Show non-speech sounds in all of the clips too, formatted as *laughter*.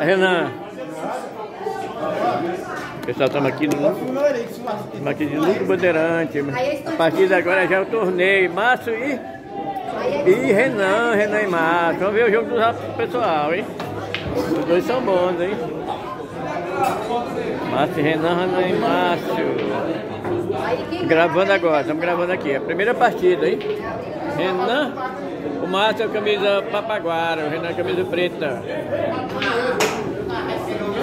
É Renan. Pessoal, estamos aqui no estamos aqui de Lucro Bandeirante. A partir de agora já é o torneio. Márcio e, e Renan, Renan e Márcio. Vamos ver o jogo do pessoal, hein? Os dois são bons, hein? Márcio e Renan, Renan e Márcio. Gravando agora, estamos gravando aqui. A primeira partida, hein? Renan, o Márcio é camisa papaguara, o Renan é camisa preta.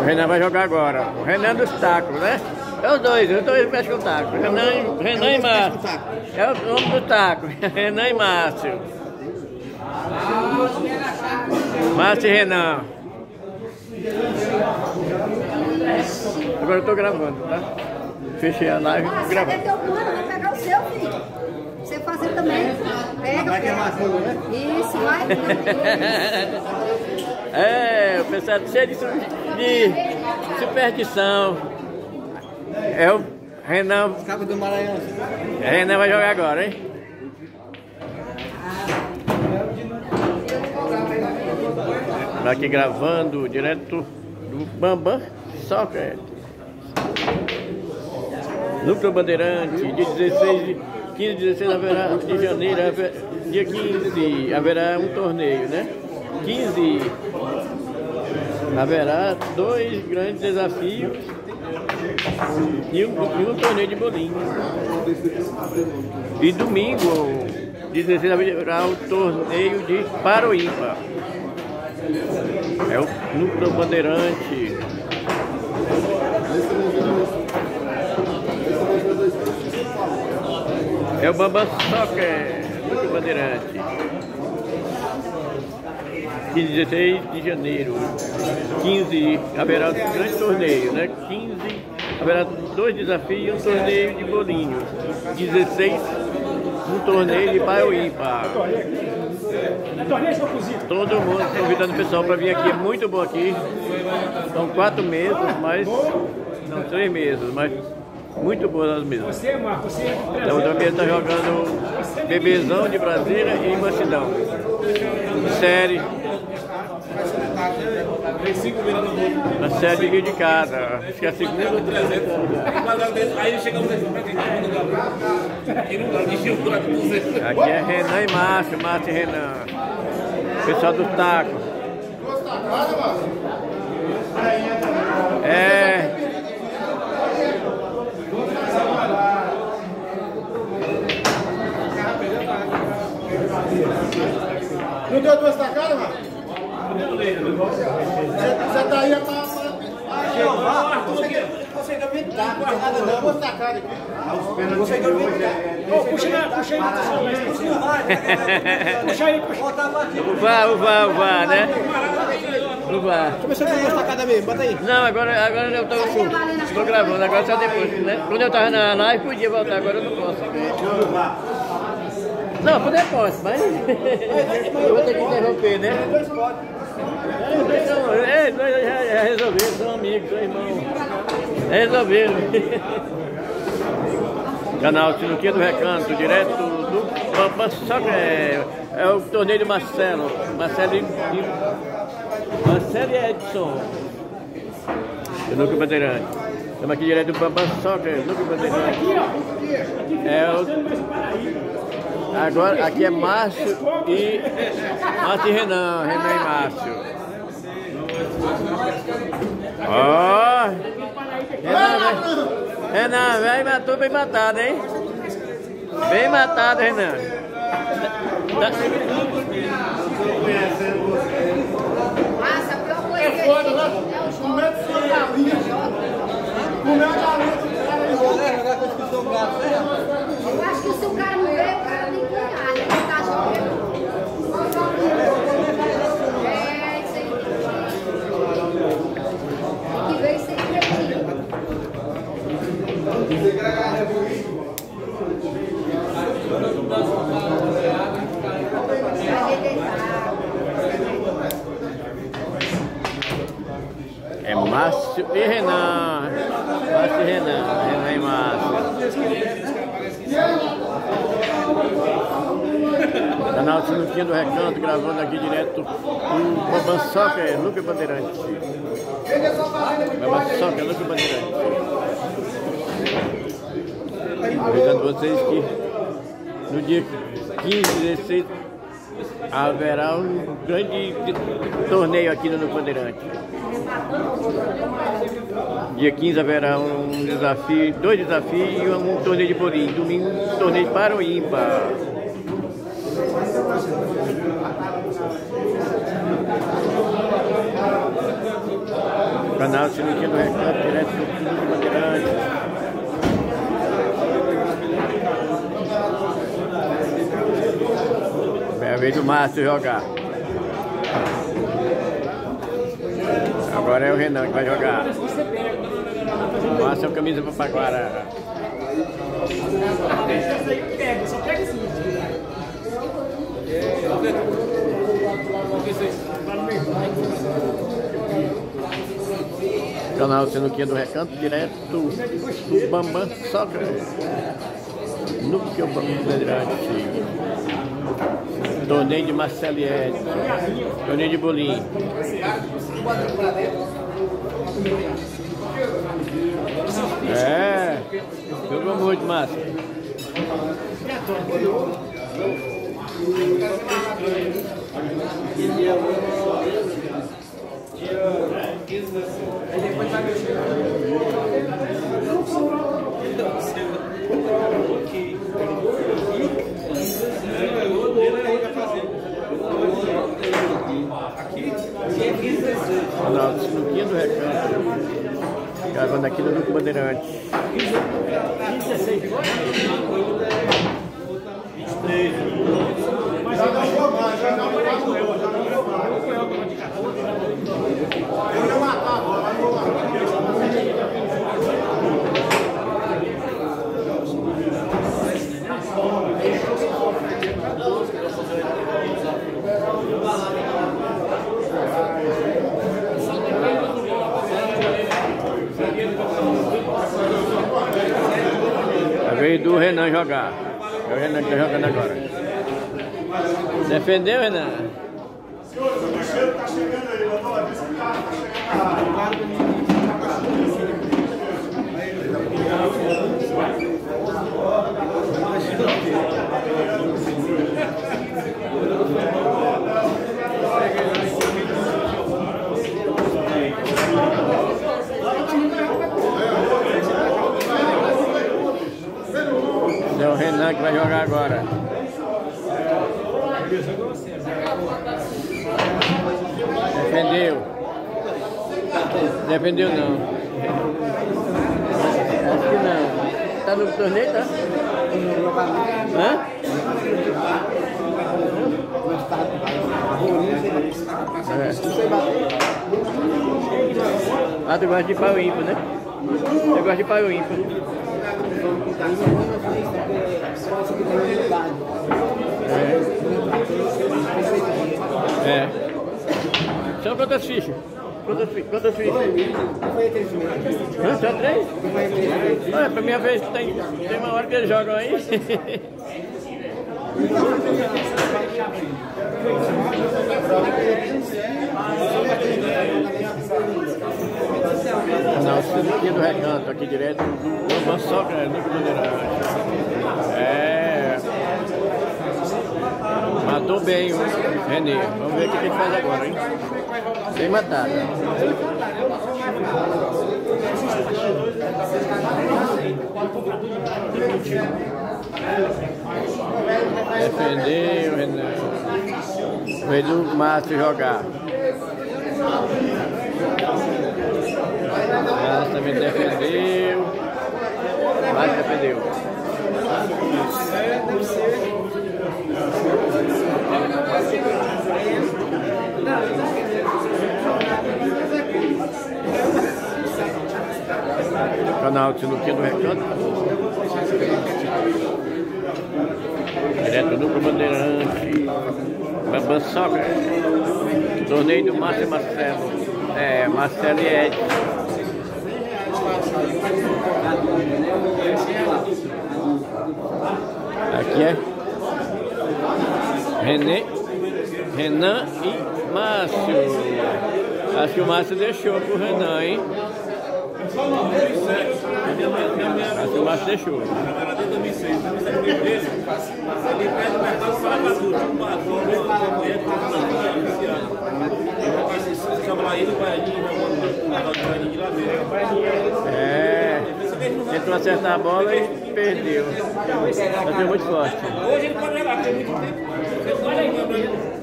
O Renan vai jogar agora. O Renan dos tacos, né? É os dois, os dois mexem com taco. Renan, Renan e Márcio. É o nome do taco. *laughs* Renan e Márcio. Márcio e Renan. Agora eu tô gravando, tá? Fechei a live Ah, gravando. cadê teu plano? Vou pegar o seu, filho. Você fazer também. Pega, Vai né? Isso, vai. É, o pessoal cheio de, de superstição. É o Renan. Cabo do Maranhão. Renan vai jogar agora, hein? Tá aqui gravando direto do Bambam Soccer. Núcleo Bandeirante, dia 16, de- 15 e 16 haverá, de janeiro, haver- dia 15 haverá um torneio, né? 15 haverá dois grandes desafios e um, e um torneio de bolinho. E domingo, 16 haverá o torneio de Paro Ímpar. É o Núcleo Bandeirante. É o Bambam Soccer, Núcleo Bandeirante. 15 e 16 de janeiro. 15 haverá um grande torneio, né? 15 haverá dois desafios e um torneio de bolinhos. 16 um torneio de pau ímpar. Todo mundo convidando o pessoal para vir aqui, é muito bom aqui. São quatro meses, mas. Não, três meses, mas muito boas as mesas. Você, Marco, você é Então Damião está jogando Bebezão de Brasília e Mansidão. Série. A série de Rio de Casa. Acho que é a segunda ou terceira. Aí chegamos. Aqui é Renan e Márcio, Márcio e Renan. Pessoal do taco. É. Não deu duas mano? Você tá aí pra... Você deu 20 tacos, não tem nada não. Duas tacadas aqui. Você deu 20 tacos. Ô, puxa aí, puxa aí, puxa aí, puxa. Uva, uva, uva, né? Uva. Começou com duas tacadas mesmo, bota aí. Não, agora, agora eu tô, tô gravando, agora só depois, né? Quando eu tava na live podia voltar, agora eu não posso. Não, poder posso, mas eu vou ter que interromper, né? É, É, já, já resolveram, são amigos, são irmãos. Já resolveram. Canal Sinuquinha do Recanto, direto do Pampa, só que é, é o torneio do Marcelo. Marcelo e, e Marcelo e Edson. Núcleo Bandeirante. Estamos aqui direto do Pampa Soccer, Núcleo Bandeirante. É o... Agora, aqui é Márcio e... Márcio e Renan, Renan e Márcio. Ó! Renan, vai... Renan, matou bem matado, hein? Bem matado, Renan. Tá- Massa, a pior coisa que a gente é o a galinha, Eu acho que se o cara não ganha, o cara tem que ganhar, né? Ele tá jogando. É, isso aí. Tem que ver isso aí direitinho. É Márcio e Renan. Márcio e Renan. Renan e Márcio. Canal Sinuquinha do Recanto, gravando aqui direto o Babançoca, é Lucas Bandeirante. Babançoca, Lucas Bandeirante. Avisando vocês que no dia 15 e 16 haverá um grande torneio aqui no Bandeirante. Dia 15 haverá um desafio, dois desafios e um torneio de bolinho. Domingo, um torneio para o ímpar. Canal Sinuquinha do Recanto, direto do Bandeirante. Vez do Márcio jogar. Agora é o Renan que vai jogar. O Márcio é o camisa para Paguara. Só pega assim. Canal Sinuquinha do Recanto, direto do Bambam Sogra. Núcleo Bambam Bandeirante. Torneio de Marcelo Edson. Torneio de Bolim. É, jogou muito massa. Canal Sinuquinha do Recanto. Gravando aqui no Grupo Bandeirante. Já não vou mais, já não vou mais. Eu ia matar agora, mas não vou matar. A vez do Renan jogar. É o Renan que tá jogando agora. Defendeu, Renan? O cheiro tá chegando aí, doutor. Diz que o cara tá chegando. É o Renan que vai jogar agora. Defendeu. Defendeu não. Acho que no torneio, tá? Hã? É. Ah, tu gosta de pau ímpar, né? Eu gosto de pau ímpar. É. É. São quantas fichas? Quantas, quantas fichas? Hã? Só três? Olha, pra minha vez tem, tem uma hora que eles jogam aí. *laughs* Canal Sinuquinha do Recanto, aqui direto do Bansoca, Nico Bandeirante. É. Matou bem o Renê. Vamos ver o que ele faz agora, hein? Sem matar. Defendeu, Renan. Veio do Márcio jogar. Márcio também defendeu. Márcio defendeu. Canal Sinuquinha do Recanto. Direto do Bandeirante. Bambam Soca. Torneio do Márcio Marcelo. É, Marcelo e Ed. Aqui é René, Renan e Márcio. Acho que o Márcio deixou pro Renan, hein? Acho que o Márcio deixou. Era desde 2006, 2013. Ali perto do mercado Paracatu, tinha barco, uma mulher que estava na rua anunciando. Você chama lá ele, vai ali, vai lá de lá mesmo. É. Tentou acertar a bola e perdeu. Mas deu muito forte. Hoje ele pode jogar, tem muito tempo. Você olha aí, lembra ele?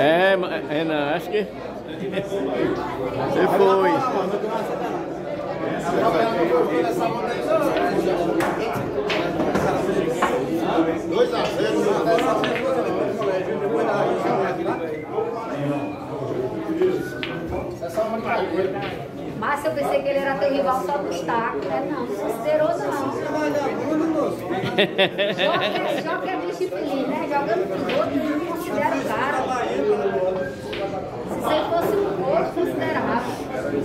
É, Renan, acho que. Você foi. Mas eu pensei que ele era teu rival só dos tacos, né? Não, não considerou não. Joga, joga é disciplina, né? Jogando com outro, não considera o cara. Se você fosse um outro, considerava. Né? Se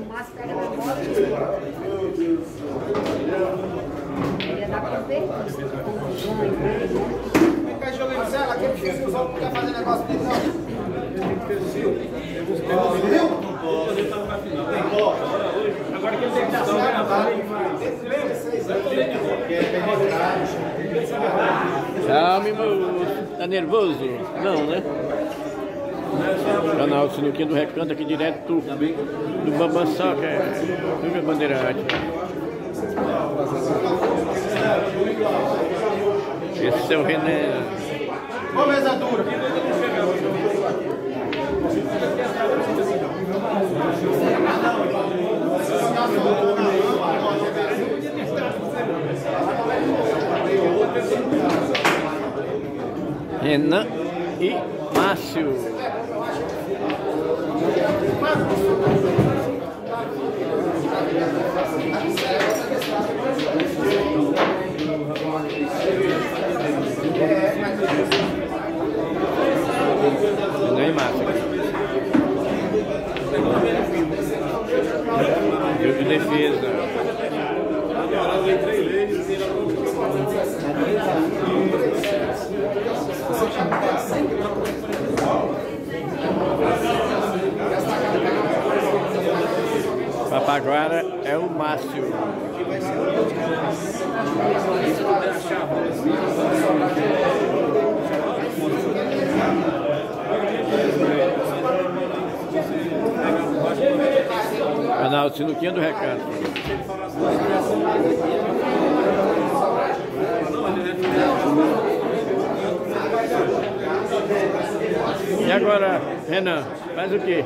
o Márcio pega na bola, ele ia dar pra ver. Fica jogando cela, aquele que vocês vão quer fazer negócio dele, não. Agora que ele tem que dar só Calma, moço. Tá nervoso? Não, né? Canal Sinuquinha do Recanto aqui direto do Bambançoca, do Bandeirante. Esse é o René. Ô, mesa dura. Renan e Márcio. Renan e Márcio. Jogo de defesa. Papaguara é o Márcio. Canal Sinuquinha do Recanto. E agora, Renan, faz o quê?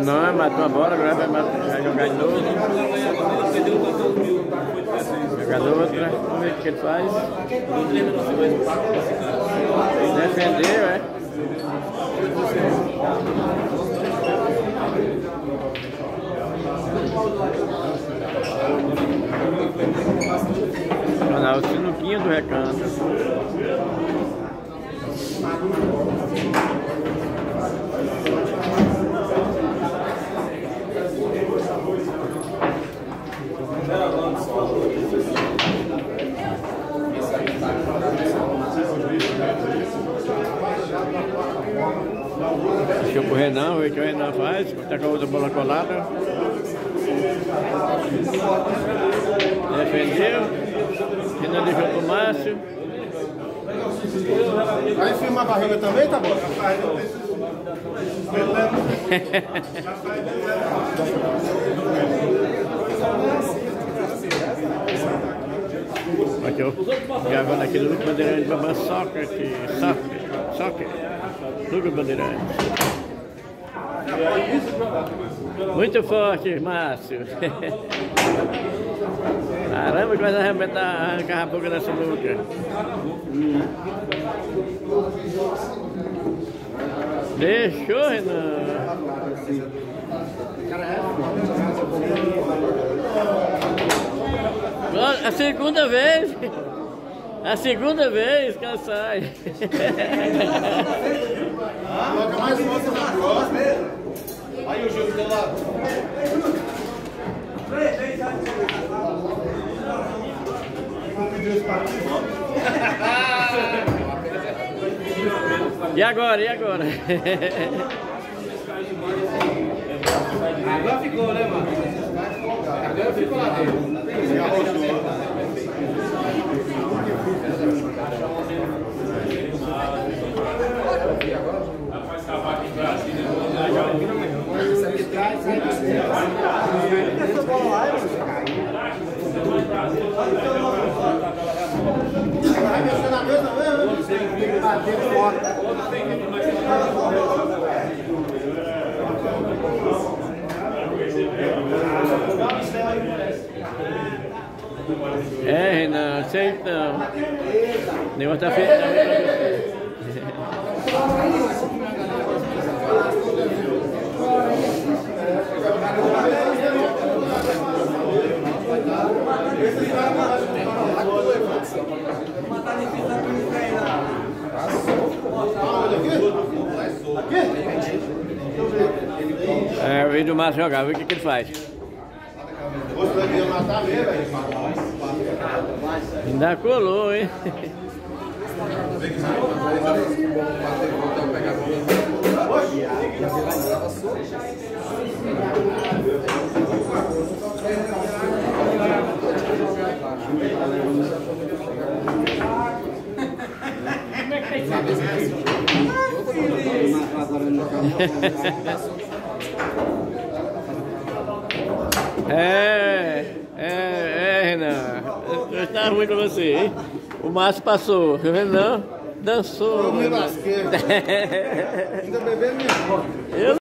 Renan matou a bola, agora vai, jogar de novo. Jogar outra, vamos ver o que ele faz. Defendeu, é? Canal Sinuquinha do Recanto. Deixou pro Renan, ver o que o Renan faz, tá com a outra bola colada. Defendeu. Renan deixou pro Márcio. Vai filmar a barriga também, tá bom? Aqui, ó. Gravando aqui no Lucas Bandeirante Bambam Soccer aqui. Soccer. Soccer. Lucas Bandeirante. Muito forte, Márcio. Caramba, que vai arrebentar, a boca dessa boca. Deixou, Renan. A segunda vez. A segunda vez que ela sai. Coloca mais força na costa. Aí o Gil do teu lado. E agora, e agora? Agora ficou, né, mano? Agora ficou lá dentro. Vai mexer na mesa mesmo? Você tem que bater fora. É, Renan, sei não. Negócio tá feito. É, o vídeo Márcio jogar, vê o que, que ele faz. Ainda colou, hein? *laughs* É, é, é, Renan. Eu estava ruim pra você, hein? O Márcio passou, o Renan dançou. Eu me lasquei. *laughs* Ainda bebendo minha